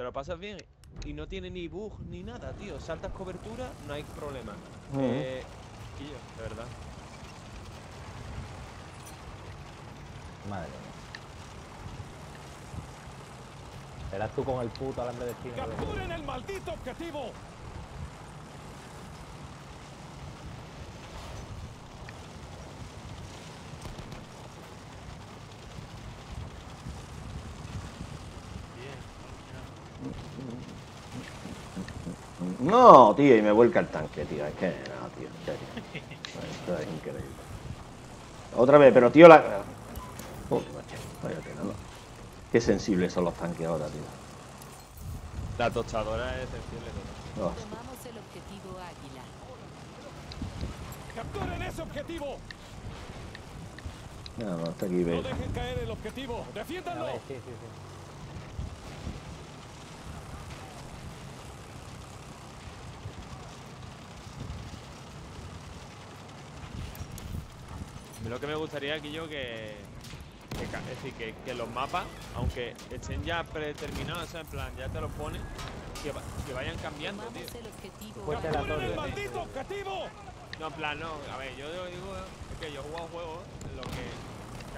te lo pasas bien y no tiene ni bug ni nada, tío. Saltas cobertura, no hay problema. Ujú. Eh, Quillo, de verdad. Madre mía. Serás tú con el puto alambre de de- ¡Capturen el maldito objetivo! No, tío, y me vuelca el tanque, tío. Es que no, tío. en serio. Esto es increíble. Otra vez, pero tío, la. Joder, macho. Vaya tela, ¿no? Qué sensibles son los tanques ahora, tío. La tostadora es sensible total. Hostia. Tomamos el objetivo Águila. ¡Capturen ese objetivo! No, no, hasta aquí No ve. dejen caer el objetivo. ¡Defiéndanlo! ver, sí, sí, sí. Lo que me gustaría aquí yo que, que es decir, que, que los mapas, aunque estén ya predeterminados, o sea, en plan, ya te los ponen, que, va- que vayan cambiando, tío. Fuerte la ¡Capturen el torre. maldito objetivo! No, en plan, no, a ver, yo digo, es que yo he jugado juegos en los que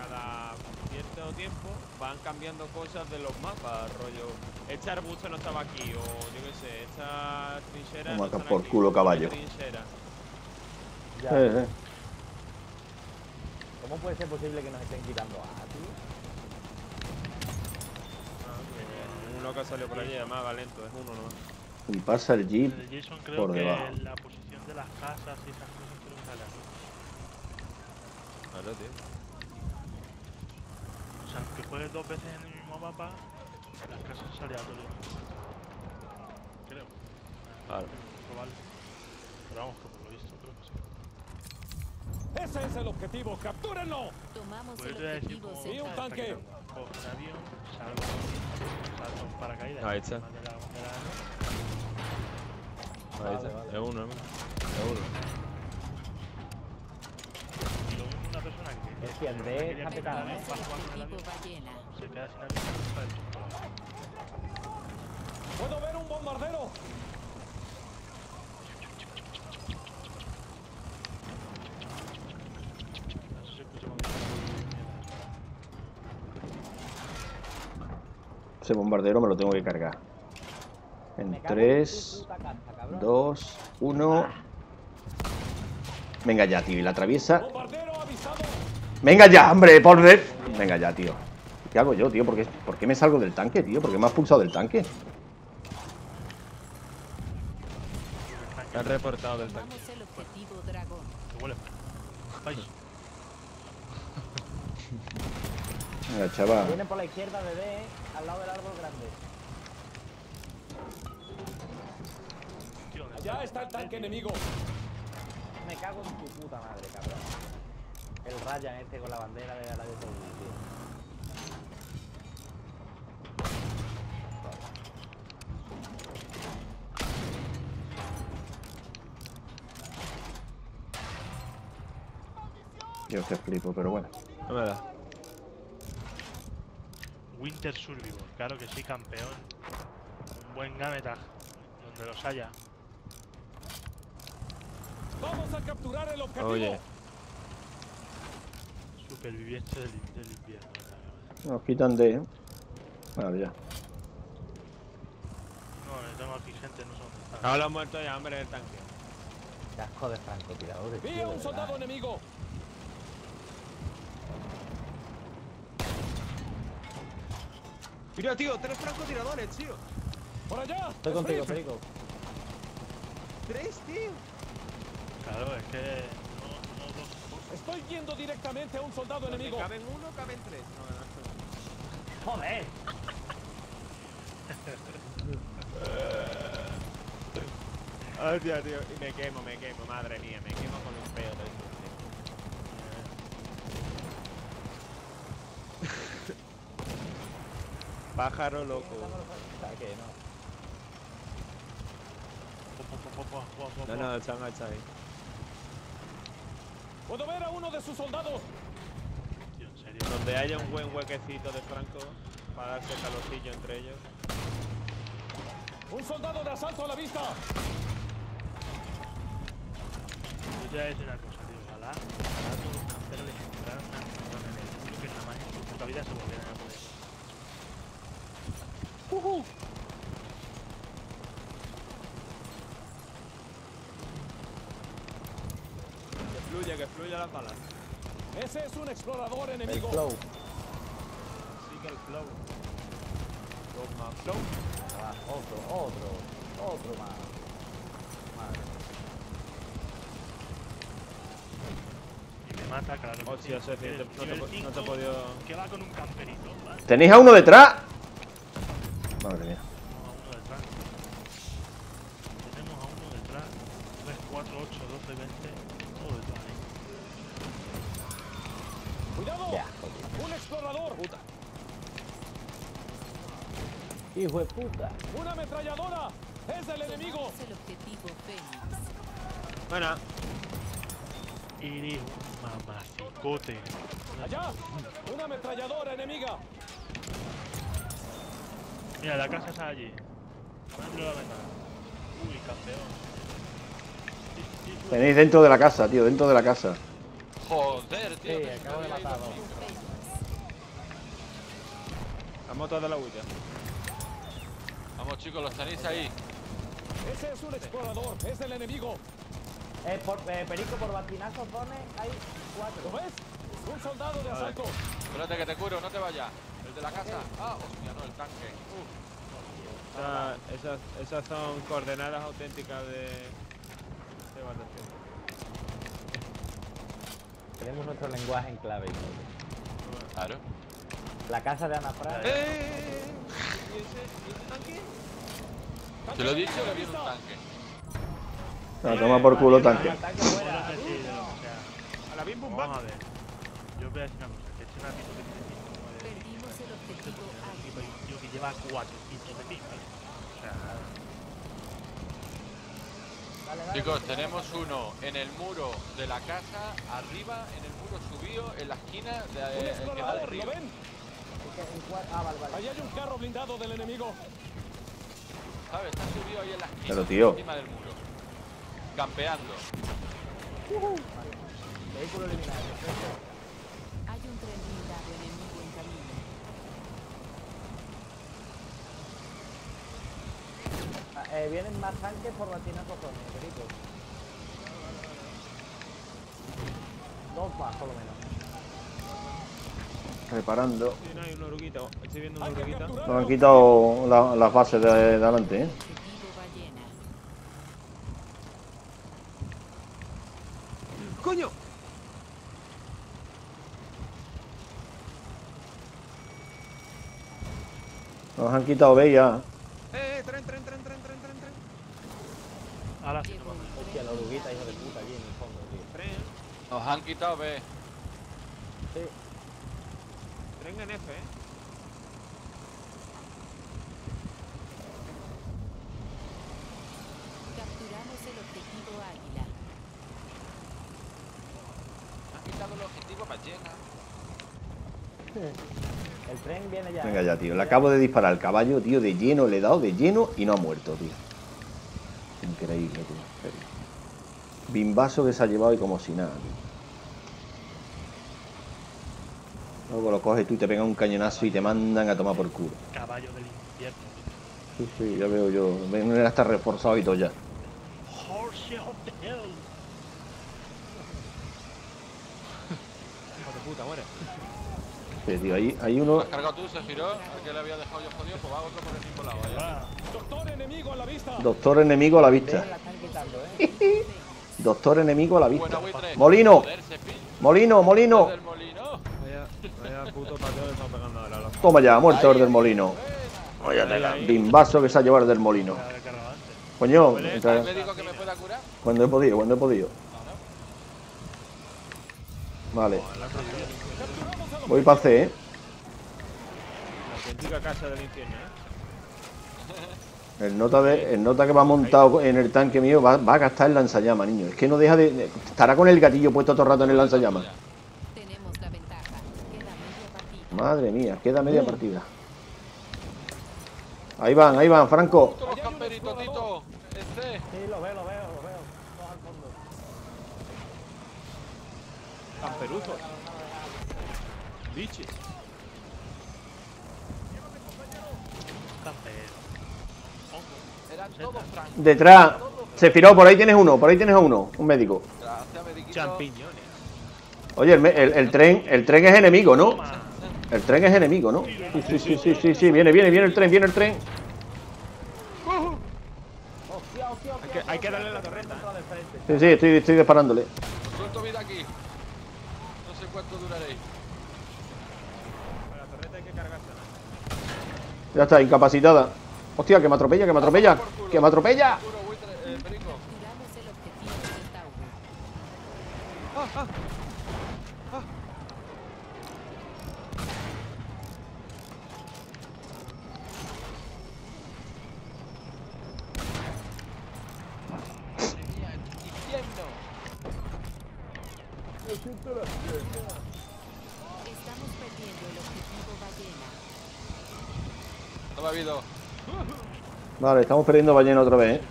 cada cierto tiempo van cambiando cosas de los mapas, rollo, este arbusto no estaba aquí, o yo qué sé, esta trinchera Toma no por aquí, culo, caballo. trinchera. Eh, eh. ¿Cómo puede ser posible que nos estén quitando a tío? Ah, que Uno que salió por allí, además va lento, es uno nomás. Y pasa el jeep. El Jason creo por que debajo. la posición de las casas y esas cosas creo que sale así. Claro, tío. O sea, que juegues dos veces en el mismo mapa, las casas son aleatorias. Creo. Claro. Pero vamos, que por lo visto creo que sí. ¡Ese es el objetivo! ¡Captúrenlo! Tomamos Pues el decir objetivo Sí, un tanque. Cojo un avión, salgo, salto en paracaídas. Ahí está. Ahí está, es uno, hermano. Es uno. Y lo mismo una persona que Es que Andrés está petado, ¿eh? se queda sin avión y. ¡Puedo ver un bombardero! Eso se escucha cuando Ese bombardero me lo tengo que cargar. En Me cago en tu 3, puta casa, cabrón. 2, 1. Venga ya, tío. Y la atraviesa. Venga ya, hombre, por de... Venga ya, tío. ¿Qué hago yo, tío? ¿Por qué, por qué me salgo del tanque, tío? ¿Por qué me has pulsado del tanque? Te han reportado del tanque. Tomamos el objetivo Dragón. Que huele. Ay, Chaval. Vienen por la izquierda, bebé, ¿eh? al lado del árbol grande. tío, ¿dónde Allá está el tanque enemigo. Me cago en tu puta madre, cabrón. El Ryan este con la bandera de Arabia Saudí, tío. Yo que flipo, pero bueno. No me da. Winter Survivor, claro que sí, campeón. Un buen Gametag, donde los haya. ¡Vamos a capturar el objetivo! Oye. Superviviente del, del invierno. Nos quitan de... Vale, ya. No, tengo aquí gente, no dónde están. Ahora los muertos ya, hombre, del tanque. Qué asco de francotiradores, ¡Vi de un soldado enemigo! Mira, tío, tres francotiradores, tío. ¡Por allá! Estoy contigo. Perico. Tres, tío. Claro, es que. No, no, dos. Estoy yendo directamente a un soldado Donde enemigo. caben uno, caben tres. No, no, no. ¡Joder! Hostia, tío. Y me quemo, me quemo, madre mía, me quemo con un pedo de esto, tío. Pájaro loco. ¿Qué? No. No, no, están está ahí. ¡Puedo ver a uno de sus soldados! Tío, en serio. Donde haya un buen huequecito de franco para darse calorcillo entre ellos. Un soldado de asalto a la vista. Yo te voy a decir una cosa, tío. Ojalá, ojalá todos los camperos les encontraran una en el mundo que jamás en su puta vida se volvieran a poder. Que fluya, que fluya las balas. Ese es un explorador El enemigo. flow. Sigue el flow. Con más flow. Ah, otro, otro, otro más. Madre. Y me mata, claro. Hostia, sí. Sefi, Nivel- no no te he podido- Que va con un camperito, ¿vale? ¿Tenéis a uno detrás? Madre mía. Tenemos a uno detrás. Tenemos a uno detrás. 3, 4, 8, 12, 20. Todo detrás, ¿eh? Cuidado. Tío. Un explorador. Hijo de puta. Una ametralladora. Es el enemigo. El objetivo Fénix. Buena. Eres un mamacicote. Allá. Una ametralladora enemiga. Mira, la casa está allí. Dentro de la ventana. Uy, campeón. Tenéis dentro de la casa, tío, dentro de la casa. Joder, tío. Sí, acabo de me había matar a ido. dos. Fénix. La moto de la huella. Vamos chicos, los tenéis ahí. Ese es un explorador. Es el enemigo. Eh, por, eh, Perico, por batinazo pone, hay ¿Lo cuatro. ves? Un soldado de asalto. Espérate que te curo, no te vayas. El de la casa. Ah, hostia, no, el tanque. Uf. Esa- esas, esas son coordenadas auténticas de, de evaluación. Tenemos nuestro lenguaje en clave. y todo. Claro. La casa de Ana Fran. ¡Eh! ¿Y ese, y ese tanque? Te lo he dicho que viene un tanque. Ah, toma por culo tanque. Tanque sea. A la bim bum Vamos bam. a ver. Yo voy a decir una cosa. Que este ratito que el objetivo y Águila. hay un tío que lleva 400 de ping, ¿vale? O sea, Dale, dale, Chicos, dale. tenemos uno en el muro de la casa, arriba, en el muro subido, en la esquina de, Un eh, el que da al Ah, vale, vale. Ahí hay un carro blindado del enemigo. ¿Sabes? Está subido ahí en la esquina. Pero, tío. Encima del muro. Campeando. Vehículo eliminado. perfecto. Hay un tren blindado enemigo en camino. Ah, eh, vienen más tanques por batinazo pone, Perico. Dos más, por lo menos. Reparando. Sí, no hay una oruguita. Estoy viendo una oruguita. Nos han quitado la- las bases de, de delante, ¿eh? ¡Coño! Nos han quitado B ya. ¡Eh! ¡Tren, tren, tren, tren, tren, tren, tren! ahora sí, Llegó no un mames. Hostia, tren la oruguita, hijo de puta, allí en el fondo, tío. Tren. Nos han quitado, ve. Sí. Tren en F, ¿eh? Capturamos el objetivo Águila. Han quitado el objetivo ballena. El tren viene ya. Venga ya, tío. Le acabo de disparar al caballo, tío, de lleno. Le he dado de lleno y no ha muerto, tío. Increíble, tío. Bimbazo que se ha llevado y como si nada, tío. Luego lo coges tú y te pegan un cañonazo y te mandan a tomar por culo. Caballo del infierno. Sí, sí, ya veo yo. Ven, hasta reforzado y todo ya. Horse of the hell. Hijo de puta, muere. Sí, tío, ahí hay ¿Lo uno. has cargado tú, se giró? ¿Al que le había dejado yo jodido? Pues va otro por el mismo lado. Doctor enemigo a la vista. Doctor enemigo a la vista. eh. Doctor enemigo a la vista. Molino. Molino, molino. Puto pateo le estamos pegando ahora. loco. Toma ya, muerto el del molino. Vaya tela, bimbazo que se ha llevado el del molino. Coño, ¿Hay mientras- médico que me pueda curar? cuando he podido, cuando he podido. Vale, voy para C, ¿eh? La auténtica casa del infierno, ¿eh? El nota, de, el nota que va montado en el tanque mío va, va a gastar el lanzallamas, niño. Es que no deja de, de- Estará con el gatillo puesto todo el rato en el lanzallamas. Madre mía, queda media partida. Ahí van, ahí van, Franco. Allá hay camperito, explorador. Tito. Este. Sí, lo veo, lo veo, lo veo. Todos al fondo. Camperuzos. Biches. Campero. Hongo. Eran todos francos. Detrás. Sefiró, por ahí tienes uno, por ahí tienes a uno, un médico. Champiñones. Oye, el, me- el- el tren, el tren es enemigo, ¿no? El tren es enemigo, ¿no? Sí, sí, sí, sí, sí, sí, viene, viene, viene el tren, viene el tren. Hostia, hostia, hostia. que- hay que darle la torreta, frente. Sí, sí, estoy, estoy disparándole. Suelto vida aquí. No sé cuánto duraréis. La torreta hay que cargársela. Ya está, incapacitada. Hostia, que me atropella, que me atropella, que me atropella. Puro buitre, eh, perico. Capturamos el objetivo del Tauro. Infierno. Estamos perdiendo el objetivo ballena. No me ha habido. Vale, estamos perdiendo ballena otra vez, ¿eh?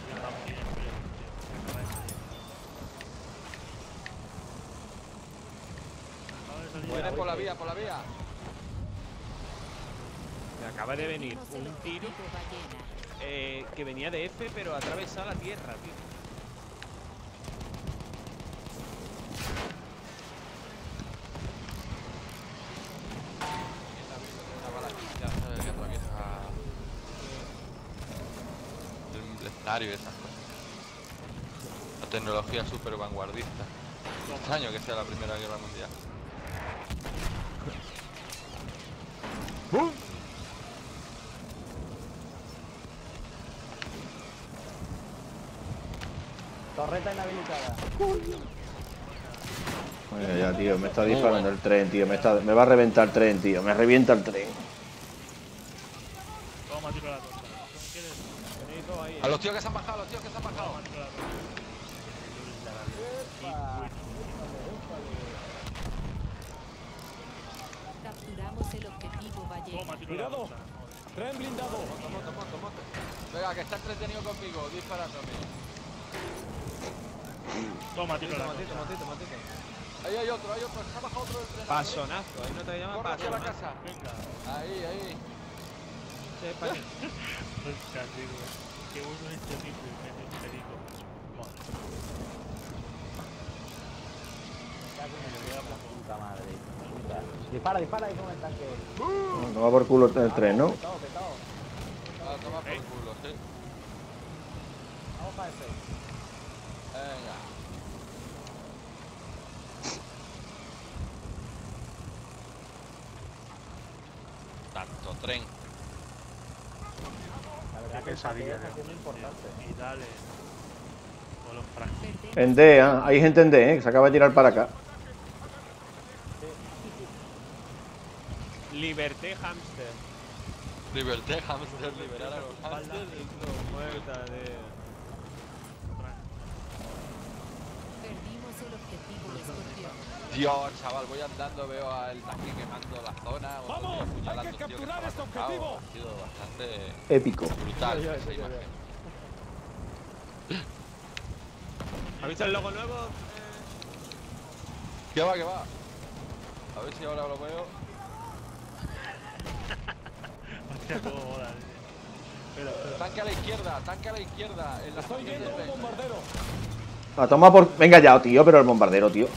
Viene por la vía, por la vía. Me acaba de venir un tiro eh, que venía de F, pero atravesaba la tierra, tío. Una bala ya sabes que atraviesa y esas cosas. La tecnología súper vanguardista. Extraño que sea la Primera Guerra Mundial. Torreta inhabilitada. Oye, ya, tío, me está disparando el tren, tío. Me, está, me va a reventar el tren, tío. Me revienta el tren. Toma, tiro la torta. ¿No quieres? Tenéis dos ahí. A los tíos que se han bajado, los tíos que se han bajado. Capturamos el objetivo la Cuidado. Tren blindado. Moto, moto, moto. Venga, que está entretenido conmigo, disparándome. Toma, tiro la Matito, matito, matito. Ahí hay otro, hay otro, se ha bajado otro del tren. Pasonazo, ahí no te llaman Corre hacia la pasonazo. casa. Venga. Ahí, ahí. Ese Qué bueno es este tipo. Es perico. Madre. Puta madre. Puta. Dispara, dispara ahí con el tanque. No va por culo el tren, ¿no? Petado, petado. A tomar por culo, sí. Vamos para ese. Venga. Tanto tren. Qué pesadilla. Y dale. Con los. Perdemos En D, ¿ah? hay gente en D, ¿eh? Que se acaba de tirar para acá. Liberté hamster. Liberté, hamster, liberar a los hamsters. Ciclo, muerta de... Perdimos el objetivo escorpión. Dios, chaval, voy andando, veo al tanque quemando la zona. Vamos, hay que capturar este objetivo. Ha sido bastante Épico. brutal Yo, yo, esa yo, yo, imagen. ¿Has visto el logo nuevo? ¿Qué va, qué va? A ver si ahora lo veo. Hostia, cómo mola, tío. Pero, tanque a la izquierda, tanque a la izquierda. En la Estoy viendo del un bombardero. A toma por. Venga ya, tío, pero el bombardero, tío.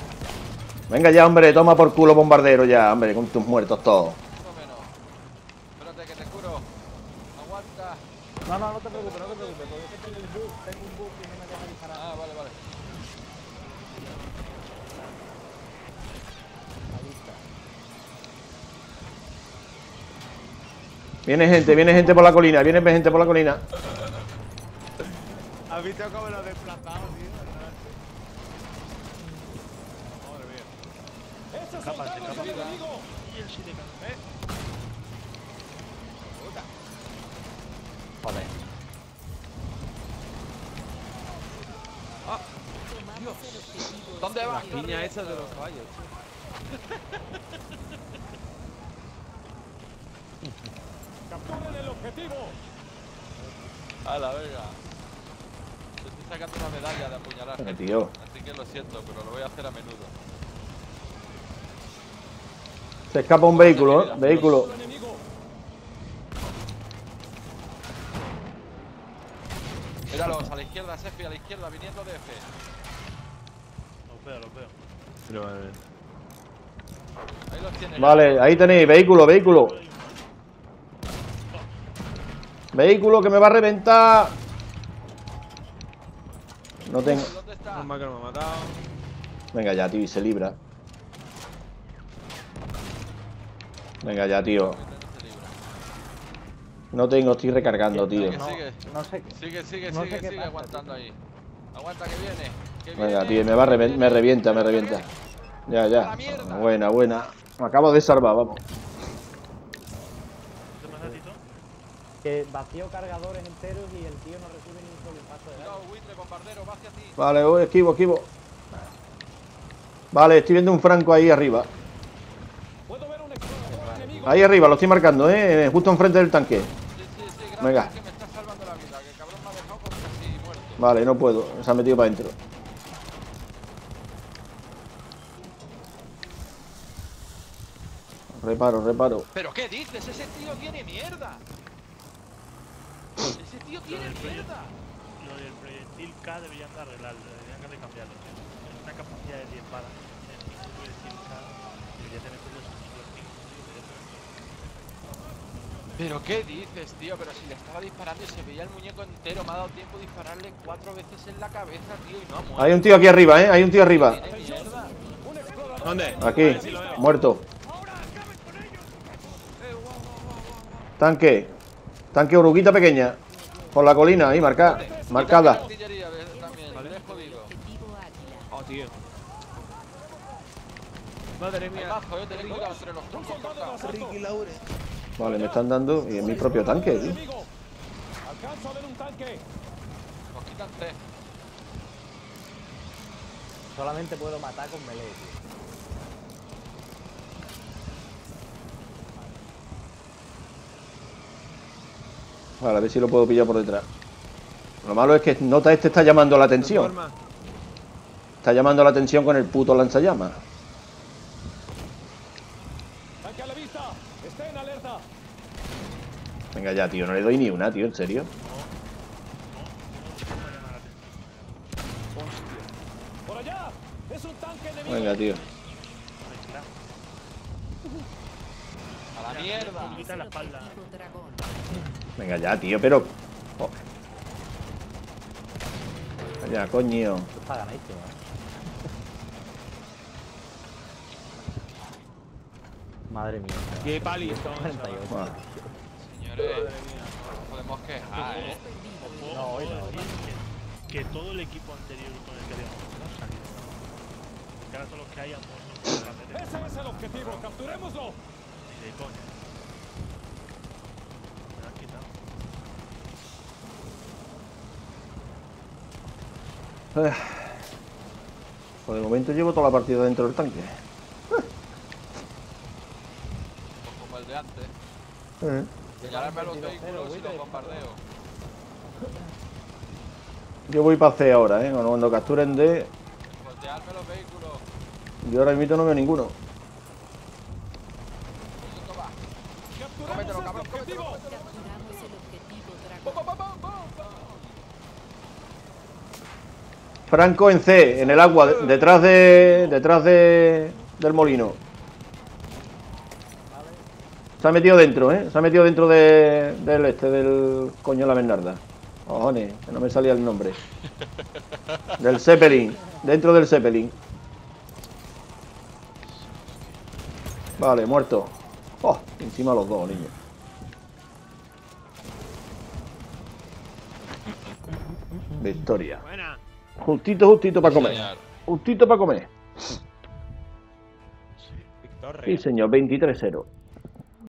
Venga ya, hombre, toma por culo bombardero ya, hombre, con tus muertos todos. Espérate que te curo. Aguanta. No, no, no te preocupes, no te preocupes. Porque tengo un bug, tengo un bug que no me deja disparar. Ah, vale, vale. Viene gente, viene gente por la colina, viene gente por la colina. ¿Has visto cómo lo desplazamos, tío? Madre mía. Y el siete can- ¿Eh? Joder. El objetivo ¿Dónde vas, escorpión. Piña esa de los caballos. ¡Capturen el objetivo! Hala, venga. Te estoy sacando una medalla de apuñalar. Tío. Así que lo siento, pero lo voy a hacer a menudo. Se escapa un vehículo, ¿eh? Vehículo. Míralos, a la izquierda, Sefi, a la izquierda, viniendo de F. Los veo, los veo. Pero, eh, Ahí los tienes. Vale, ahí tenéis, vehículo, vehículo. Vehículo que me va a reventar. No tengo. ¿Dónde está? me ha matado. Venga ya, tío, y se libra. Venga ya, tío. No tengo, estoy recargando, tío. Sigue, No, sigue. no sé. Sigue, sigue, No sigue, sigue pasa, aguantando ahí. Aguanta que viene. Que Venga, viene, tío, me va que me revienta, me revienta. Ya, ¡A ya. Buena, buena. Me acabo de salvar, vamos. ¿Qué pasa, Tito? Que vacío cargadores enteros y el tío no recibe ni un solo impacto de daño. Buitre, bombardero, va hacia ti. Vale, esquivo, esquivo. Vale, estoy viendo un franco ahí arriba. Ahí arriba, lo estoy marcando, ¿eh? Justo enfrente del tanque. Sí, sí, sí, gracias, Venga. que me está salvando la vida. Que el cabrón me ha dejado con casi muerto. Vale, no puedo. Se ha metido para adentro. Reparo, reparo. ¿Pero qué dices? Ese tío tiene mierda. Ese tío tiene mierda. Lo del proyectil K deberían de arreglarlo, deberían de cambiarlo. Es una capacidad de 10 balas. En el proyectil K debería tener solo solo 5. ¿Pero qué dices, tío? Pero si le estaba disparando y se veía el muñeco entero, me ha dado tiempo de dispararle cuatro veces en la cabeza, tío, y no ha muerto. Hay un tío aquí arriba, ¿eh? Hay un tío arriba. ¿Dónde? Aquí, Sí, muerto. Tanque. Tanque oruguita pequeña. Por la colina, ahí, marcada. Marcada. Oh, tío. Madre mía. mazo, eh, tenéis cuidado entre los troncos. Vale, me están dando. Y en mi propio tanque, tío. Enemigo. Alcanzo a ver un tanque. Nos quitan tres. Solamente puedo matar con melee, tío. Vale, a ver si lo puedo pillar por detrás. Lo malo es que nota este está llamando la atención. Está llamando la atención con el puto lanzallamas. Tanque a la vista. Esté en alerta. Venga ya, tío, no le doy ni una, tío, en serio. Por allá. Es un tanque enemigo. Venga, tío. A la mierda. Quita la espalda. Objetivo Dragón. Venga ya, tío, pero. Joder. Ya, coño. ¿eh? Madre mía. Qué palizo. 48. Señores, no nos podemos quejar, eh. No, hoy no, que, que todo el equipo anterior con el que habíamos jugado ha salido. Que ahora son los que hay ambos. Ese es el objetivo. Capturémoslo. Ni de coña. Me lo han quitado. Por el momento llevo toda la partida dentro del tanque. Pues como el de antes. Eh. Señalarme a los 22-0, vehículos y buitre. los bombardeo. Yo voy para C ahora, ¿eh? Cuando, cuando capturen D, Voltearme los vehículos. yo ahora mismo no veo ninguno. Cómetelo, cabrón. Franco en C, en el agua, de- detrás de. detrás de. del molino. Se ha metido dentro, ¿eh? Se ha metido dentro de, del este, del coño de la Bernarda. Cojones, que no me salía el nombre. Del Zeppelin, dentro del Zeppelin. Vale, muerto. Oh, encima los dos, niños. Victoria. Justito, justito para comer. Justito para comer. Victoria. Sí, señor, 23-0.